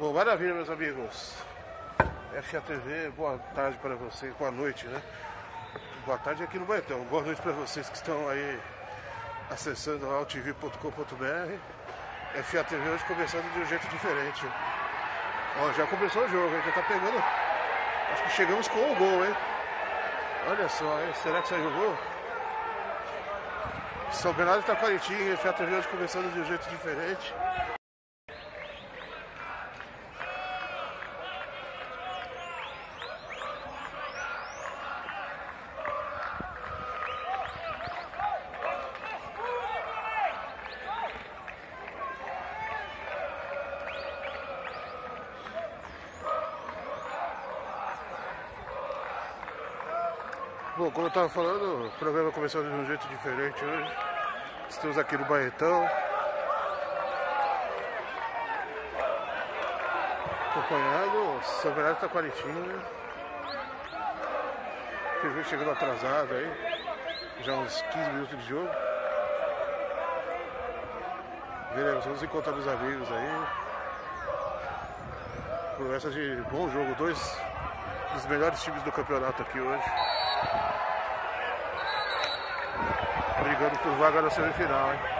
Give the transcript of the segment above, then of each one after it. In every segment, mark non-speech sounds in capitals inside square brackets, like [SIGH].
Bom, maravilha, meus amigos. FATV, boa tarde para vocês, boa noite, né? Boa tarde aqui no Baetão. Boa noite para vocês que estão aí acessando altv.com.br. FATV hoje começando de um jeito diferente. Ó, já começou o jogo, hein? Já tá pegando. Acho que chegamos com o gol, hein? Olha só, hein? Será que saiu o gol? São Bernardo tá Taquaritinho, FATV hoje começando de um jeito diferente. Bom, como eu estava falando, o programa começou de um jeito diferente hoje. Estamos aqui no Barretão. Acompanhado, São Bernardo Taquaritinho. Vocês viram chegando atrasado aí. Já uns 15 minutos de jogo. Veremos, vamos encontrar os amigos aí. Promessa de bom jogo, dois dos melhores times do campeonato aqui hoje. Brigando por vaga na semifinal, hein?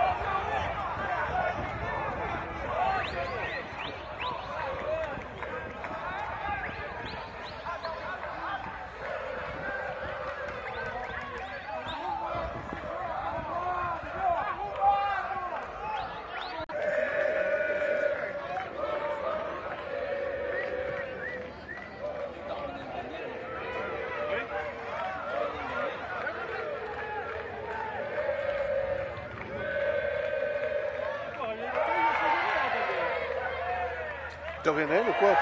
Tá vendendo quanto?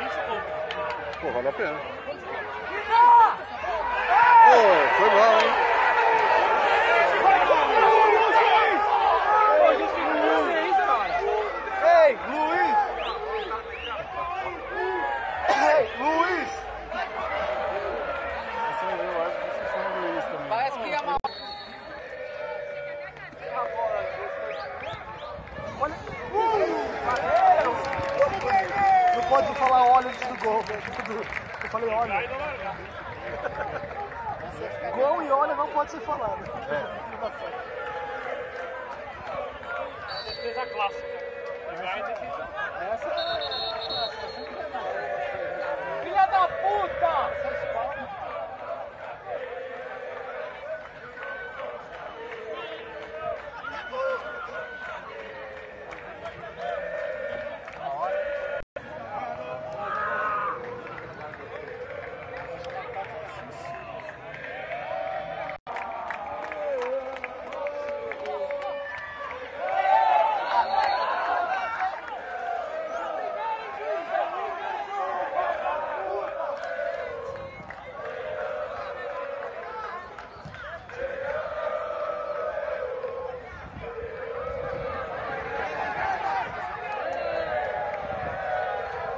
20 conto. Pô, vale a pena. Ô, foi mal, hein? Ei, Luiz! Ei, Luiz! Parece que é uma. Olha. Não pode falar óleo antes do gol. Eu falei óleo. Gol e óleo não pode ser falado. Defesa clássica. Jogar em defesa. Filha da puta!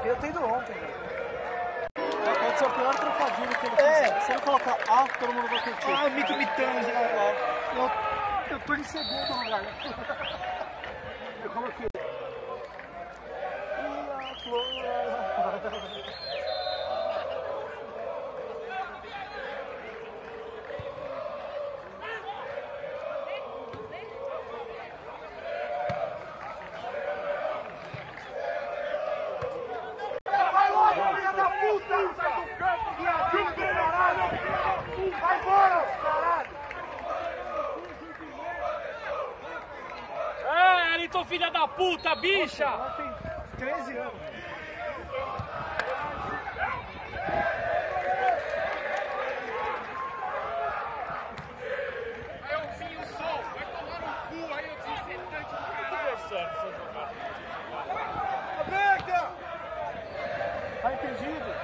Eu tenho ido ontem, velho. Pode ser o pior trocadilho que ele fez. Se ele colocar A, todo mundo vai curtir. Ah, mito mitãs, eu, eu tô em segundo lugar. [LAUGHS] Eu coloquei. E a flor. Vai logo, filha da puta! Sai do campo, viadinho do caralho! Vai embora, caralho! Elton, filha da puta, bicha! Ela tem 13 anos. Aí eu vi o sol, vai tomar no cu, aí eu desinfetante do caralho. Conversando, seu jogador. Aberta! Tá entendido?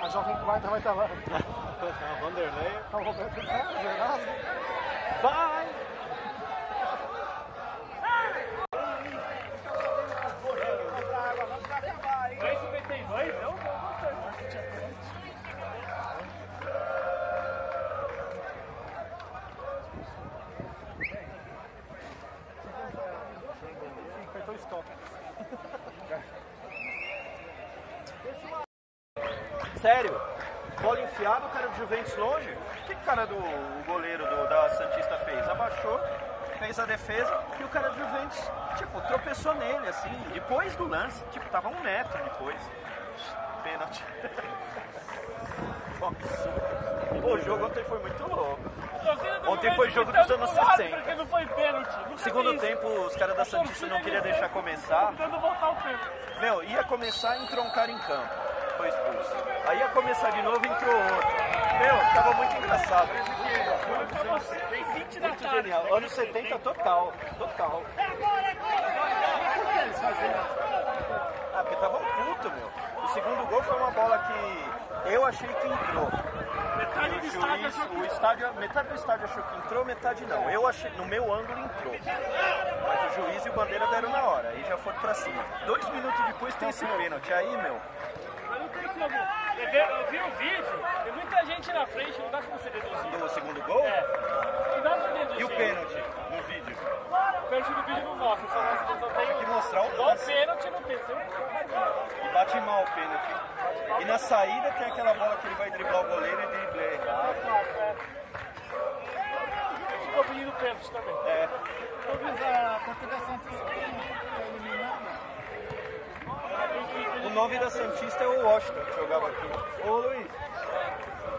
A Jovem Guarda vai estar lá. Não, é Vanderlei. É Não, Roberto Carlos, é Vai! Sério? O cara do Juventus longe. O que, que o cara do o goleiro do, da Santista fez? Abaixou, fez a defesa e o cara do Juventus, tipo, tropeçou nele, assim, depois do lance. Tipo, tava um metro depois. Pênalti. Pô, o jogo ontem foi muito louco. Ontem foi jogo dos anos 60. Porque não foi pênalti. No segundo tempo, os caras da Santista não queriam deixar começar. Tentando voltar o pênalti. Meu, ia começar e entrou um cara em campo. Foi expulso. Aí ia começar de novo e entrou outro. Meu, tava muito engraçado. Tem 20 da Muito tarde. genial. Anos 70 total. Total. Ah, porque tava um puto, meu. O segundo gol foi uma bola que eu achei que entrou. Metade do estádio juiz, achou que o estádio, metade do estádio achou que entrou, metade não. Eu achei, no meu ângulo entrou. Mas o juiz e o bandeira deram na hora, aí já foram pra cima. Dois minutos depois tem esse pênalti. Aí, meu, Como. Eu vi, eu vi um vídeo, tem muita gente na frente, não dá pra você deduzir. do segundo gol É. Não dá pra deduzir. e o pênalti no vídeo. O pênalti do vídeo não mostra, só mostra só tem Tem que mostrar o Igual lance. pênalti não tem. tem E bate mal o pênalti. E na saída tem aquela bola que ele vai driblar o goleiro e dribla errado. um- Ficou pedindo pênalti também. É. O 9 da Santista é o Washington que jogava aqui. Ô Luiz,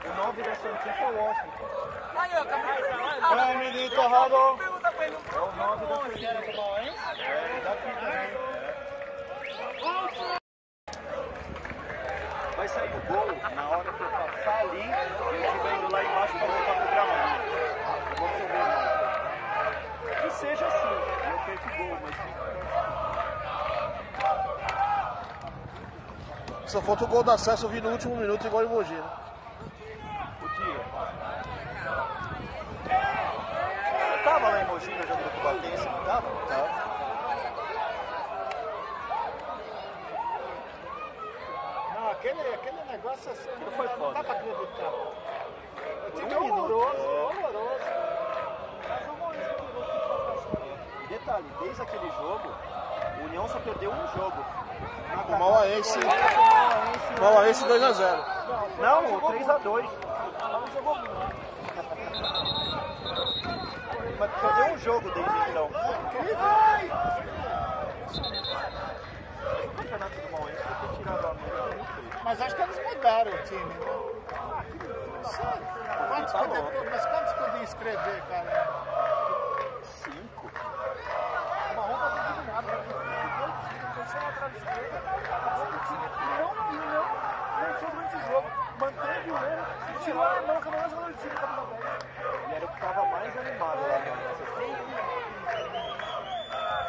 o 9 da Santista é o Washington. Vai, menino torrado. É o 9 da Santista. É, daqui também. Vai sair o gol na hora que eu passar ali e eu estiver indo lá embaixo para voltar pro gramado. Vou receber não. Que seja assim, eu perco o gol, mas fica. Só falta o gol do acesso vir no último minuto, igual em Mogi, né? Você tava lá em Mogi no jogo do Cubatense, não tava? Tava. Não, aquele, aquele negócio assim, Aquilo foi não foda. dá pra acreditar. O time um é horroroso, minuto, horroroso. Mas o Maurício que detalhe, desde aquele jogo, o União só perdeu um jogo. O Mauaense, Mauaense, Mauaense 2x0. Não, o 3x2. Mas perdeu um jogo desde então. O. Mas acho que eles mudaram o time, né? Não. Quantos Tá louco. mas quantos podiam escrever, cara? Cinco. Uma onda não viu nada. Deixou esquerda. O time não, não, fez muito jogo. Manteve o erro. Tirou a que não é jogador de time. camisa 10. E era o que tava mais animado lá nossa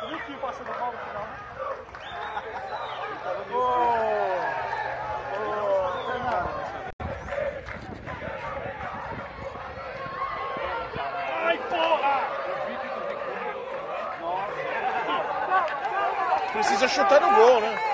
Você viu que passou do mal no final Ô, ô, Fernando. Ai, porra! Precisa chutar no gol, né?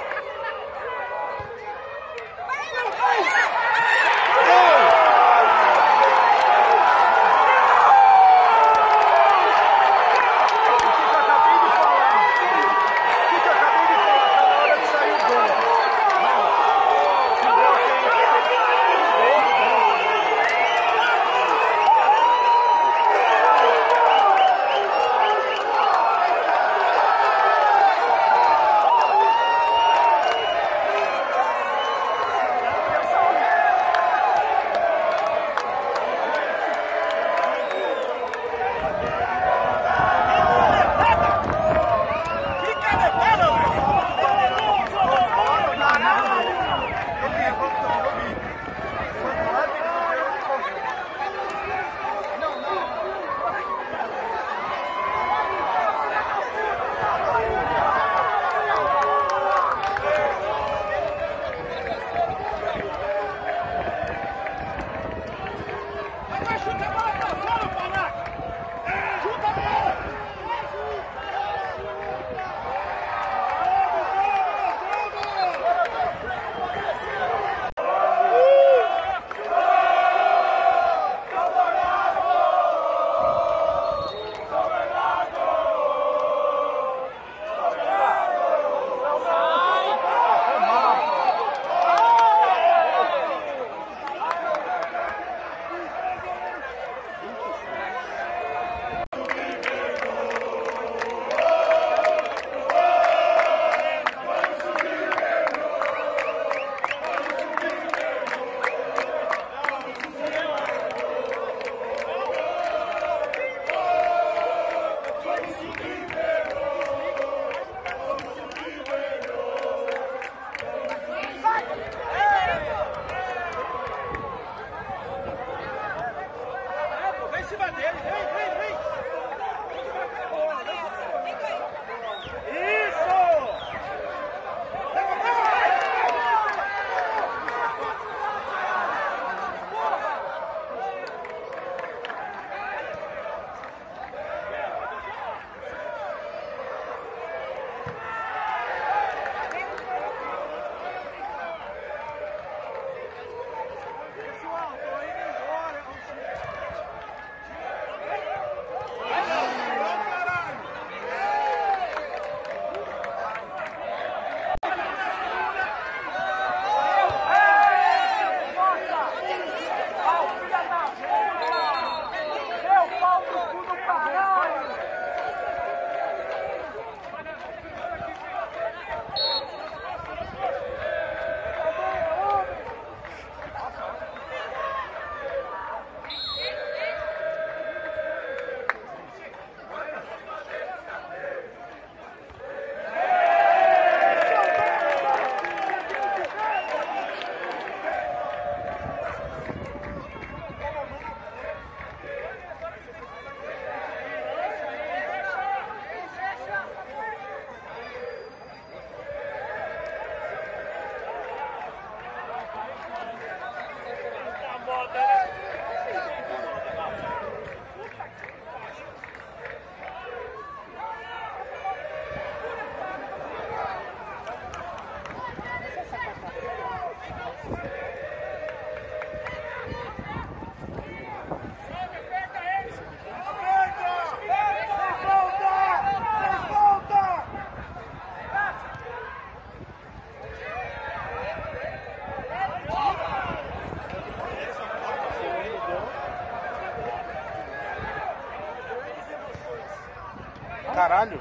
Caralho.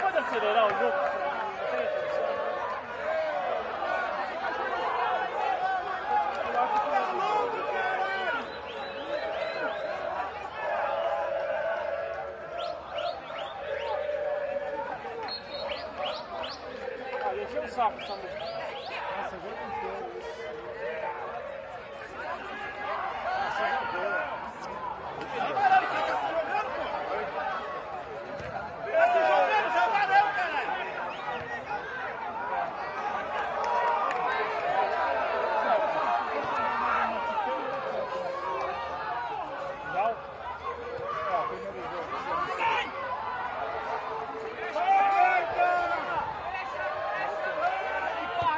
Pode acelerar o jogo? Ah, encheu o essa música. Nossa, aconteceu isso.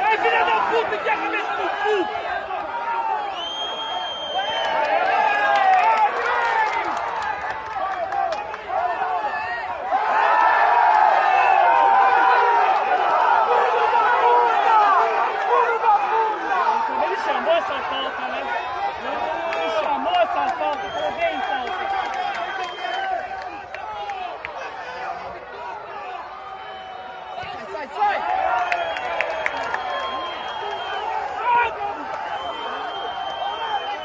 Ai, filha da puta, que a cabeça no cu! Ele chamou essa falta, né? Ele chamou essa falta, falou, vem falta. Sai, sai!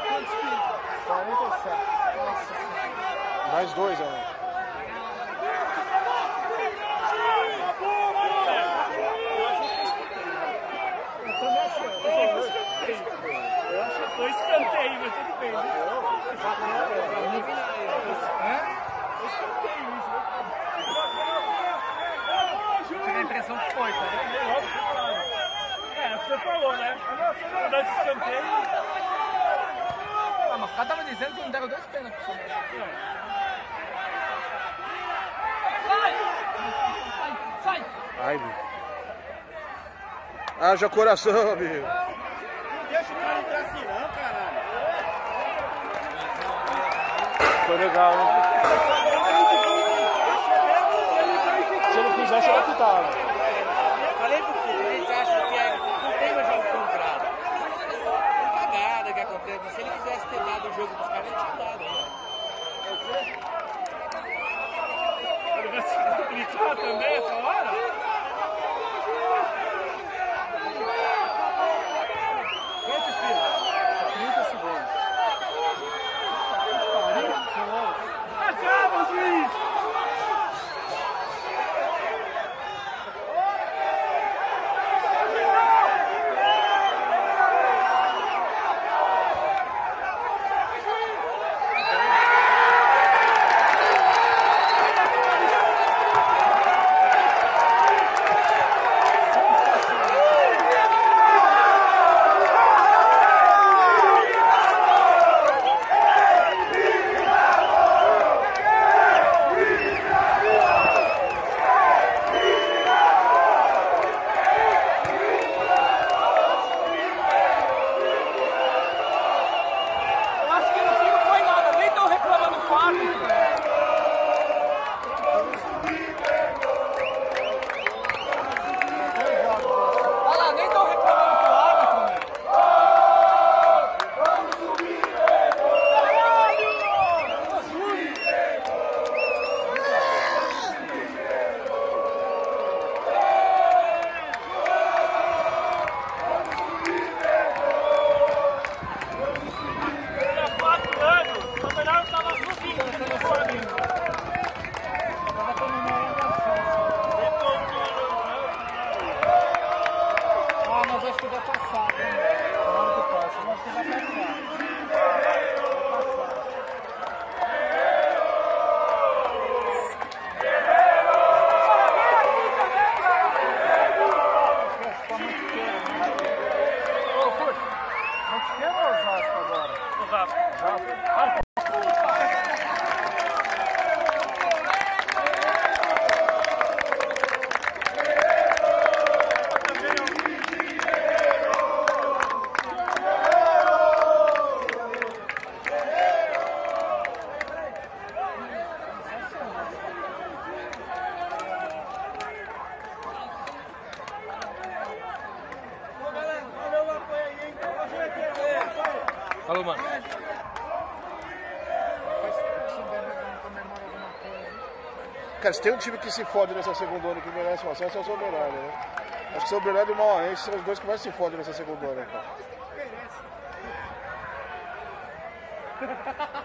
Quantos quilos? 47. Nossa senhora. Mais dois, ó. Eu também achei. Eu acho que foi escanteio, mas tudo bem. né? Escanteio isso, Tive a impressão que foi, tá vendo? né? Óbvio, claro. É, você falou, né? Vou dar de escanteio. Ah, mas o cara tava dizendo que não deram dois pênaltis São Paulo. Sai! Ai, meu. Haja coração, amigo. Deixa o cara entrar assim não, caralho. Foi legal, né? Se eu não quisesse, eu apitava. Falei pro filho, eles acham que é, não tem mais jogo comprado. É Se ele quisesse ter dado o jogo dos caras, ele tinha dado. né? Ele vai se complicar também essa hora? Falou, mano. Cara, se tem um time que se fode nessa segunda onda que merece o acesso é o São Bernardo, né? Acho que São Bernardo e o Mauaense são os dois que mais se fodem nessa segunda onda, cara. [LAUGHS]